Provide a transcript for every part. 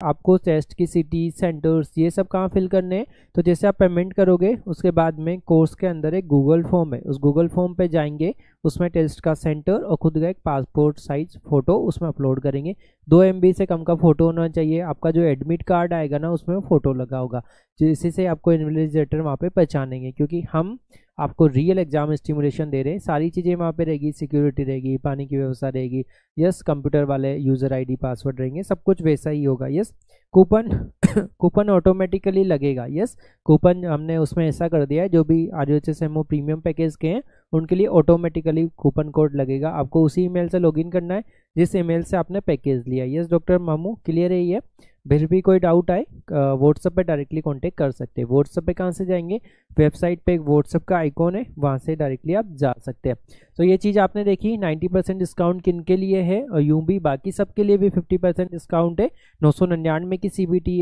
आपको टेस्ट की city centres ये सब कहाँ फिल करने हैं? तो जैसे आप पेमेंट करोगे, उसके बाद में कोर्स के अंदर एक गूगल फॉर्म है। उस गूगल फॉर्म पे जाएँगे, उसमें टेस्ट का सेंटर और खुद का एक पासपोर्ट साइज़ फ़ोटो उसमें अपलोड करेंगे। दो एमबी से कम का फ़ोटो होना चाहिए। आपका जो एडमिट कार्ड आएगा ना, उसमें फ़ोटो लगा होगा। जिससे आपको इन्विलेटर वहाँ पे पहचानेंगे, क्योंकि हम आपको रियल एग्ज़ाम स्टिमुलेशन दे रहे हैं। सारी चीज़ें वहाँ पे रहेगी सिक्योरिटी रहेगी, पानी की व्यवस्था रहेगी। यस कंप्यूटर वाले यूज़र आईडी पासवर्ड रहेंगे, सब कुछ वैसा ही होगा। यस कूपन कूपन ऑटोमेटिकली लगेगा। यस कूपन हमने उसमें ऐसा कर दिया है, जो भी R H S premium package के हैं, उनके लिए ऑटोमेटिकली कूपन कोड लगेगा। आपको उसी ईमेल से लॉगिन करना है, जिस ईमेल से आपने पैकेज लिया। यस डॉक्टर मामू क्लियर है ये? फिर भी कोई डाउट आए व्हाट्सएप पे डायरेक्टली कांटेक्ट कर सकते हैं। व्हाट्सएप पे कहाँ से जाएँगे? वेबसाइट पे एक व्हाट्सएप का आइकॉन है, वहाँ से डायरेक्टली आप जा सकते हैं। तो ये चीज़ आपने देखी 90 परसेंट डिस्काउंट किन के लिए है? और यूँ भी, बाकी सब के लिए भी 50 परसेंट डिस्काउंट है। नौ सौ निन्यानवे की सी बी टी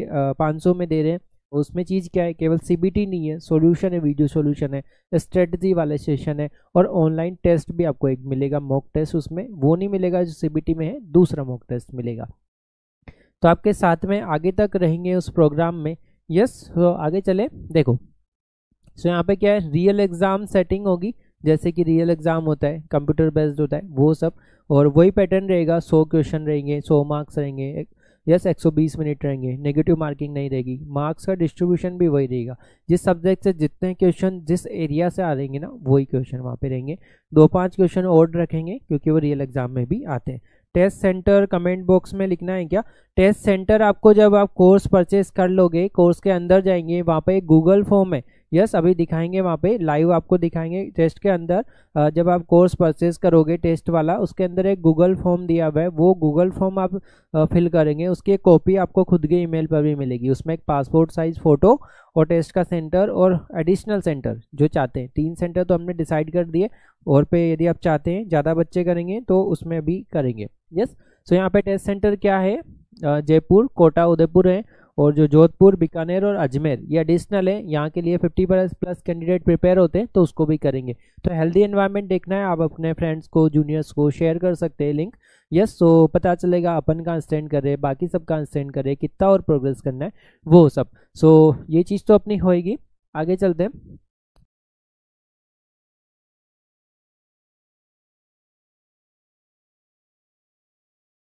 में दे रहे हैं। उसमें चीज़ क्या है? केवल सीबीटी नहीं है सॉल्यूशन है वीडियो सॉल्यूशन है स्ट्रेटजी वाले सेशन है और ऑनलाइन टेस्ट भी आपको एक मिलेगा मॉक टेस्ट उसमें। वो नहीं मिलेगा जो सीबीटी में है, दूसरा मॉक टेस्ट मिलेगा। तो आपके साथ में आगे तक रहेंगे उस प्रोग्राम में। यस तो आगे चले। देखो सो यहाँ पे क्या है? रियल एग्ज़ाम सेटिंग होगी, जैसे कि रियल एग्ज़ाम होता है कंप्यूटर बेस्ड होता है, वो सब। और वही पैटर्न रहेगा, सौ क्वेश्चन रहेंगे, सौ मार्क्स रहेंगे यस 120 मिनट रहेंगे नेगेटिव मार्किंग नहीं रहेगी। मार्क्स का डिस्ट्रीब्यूशन भी वही रहेगा। जिस सब्जेक्ट से जितने क्वेश्चन जिस एरिया से आ रहेंगे ना, वही क्वेश्चन वहाँ पे रहेंगे। दो पाँच क्वेश्चन और रखेंगे, क्योंकि वो रियल एग्ज़ाम में भी आते हैं। टेस्ट सेंटर कमेंट बॉक्स में लिखना है क्या? टेस्ट सेंटर आपको जब आप कोर्स परचेस कर लोगे कोर्स के अंदर जाएँगे, वहाँ पे गूगल फॉर्म है। यस, अभी दिखाएँगे वहाँ पे लाइव आपको दिखाएँगे टेस्ट के अंदर जब आप कोर्स परचेज करोगे टेस्ट वाला, उसके अंदर एक गूगल फॉर्म दिया हुआ है, वो गूगल फॉर्म आप फिल करेंगे, उसकी एक कॉपी आपको खुद के ईमेल पर भी मिलेगी, उसमें एक पासपोर्ट साइज़ फ़ोटो और टेस्ट का सेंटर और एडिशनल सेंटर जो चाहते हैं, तीन सेंटर तो हमने डिसाइड कर दिए, और पे यदि आप चाहते हैं, ज़्यादा बच्चे करेंगे तो उसमें भी करेंगे यस सो यहाँ पे टेस्ट सेंटर क्या है? जयपुर, कोटा, उदयपुर है और जो जोधपुर, बीकानेर और अजमेर, ये एडिशनल है। यहाँ के लिए 50 प्लस कैंडिडेट प्रिपेयर होते हैं तो उसको भी करेंगे। तो हेल्दी एनवायरनमेंट देखना है। आप अपने फ्रेंड्स को जूनियर्स को शेयर कर सकते हैं लिंक यस सो पता चलेगा अपन कहाँ स्टैंड कर रहे हैं, बाकी सब कहाँ स्टैंड कर रहे हैं, कितना और प्रोग्रेस करना है, वो सब। सो ये चीज़ तो अपनी होएगी। आगे चलते हैं।